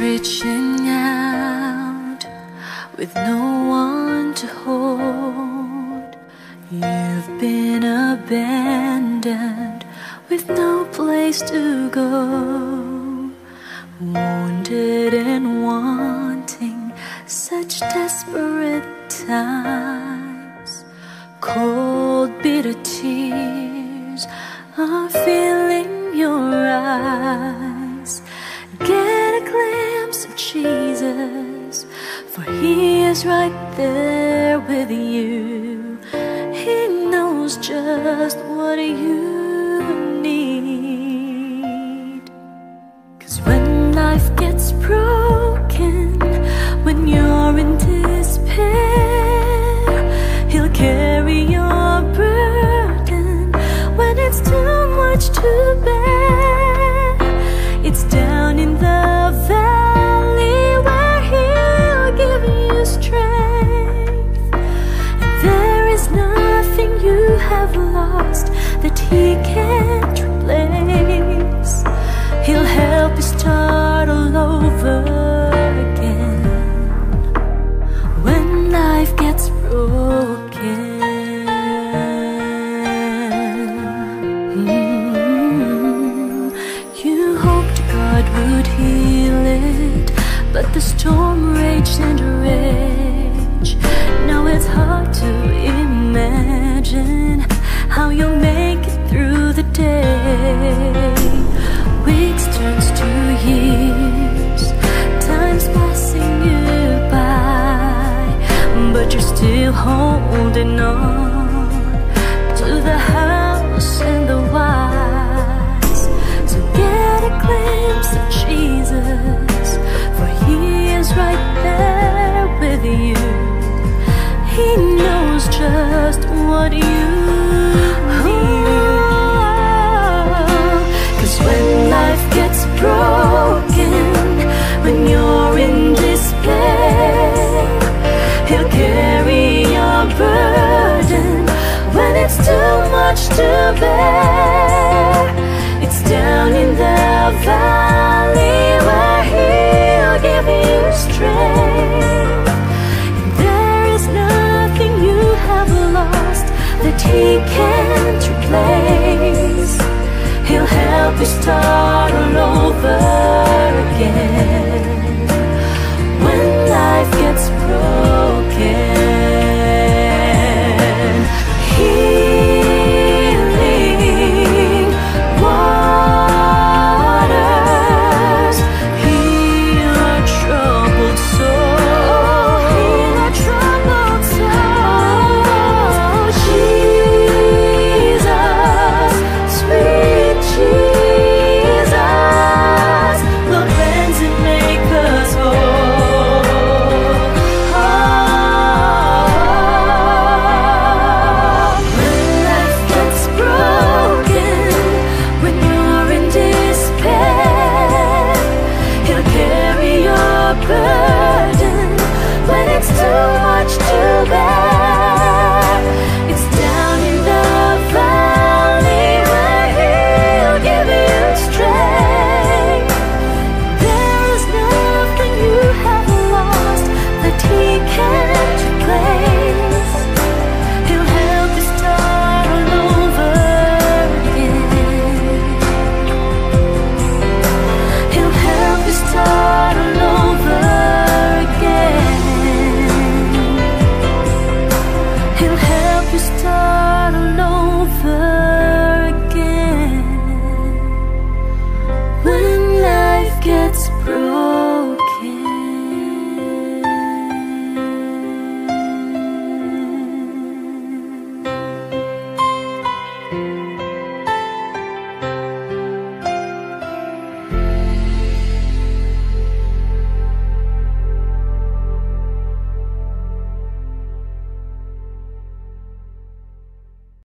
Reaching out with no one to hold. You've been abandoned with no place to go. Wounded and wanting such desperate times. Cold, bitter tears are filling your eyes. He is right there with you. He knows just what you have lost that He can't replace. He'll help you start all over again when life gets broken. Mm. You hoped God would heal it, but the storm raged and raged. Just what you need. Cause when life gets broken, when you're in despair, He'll carry your burden when it's too much to bear. It's down in the valley where He'll give you strength. He can't replace. He'll help you start all over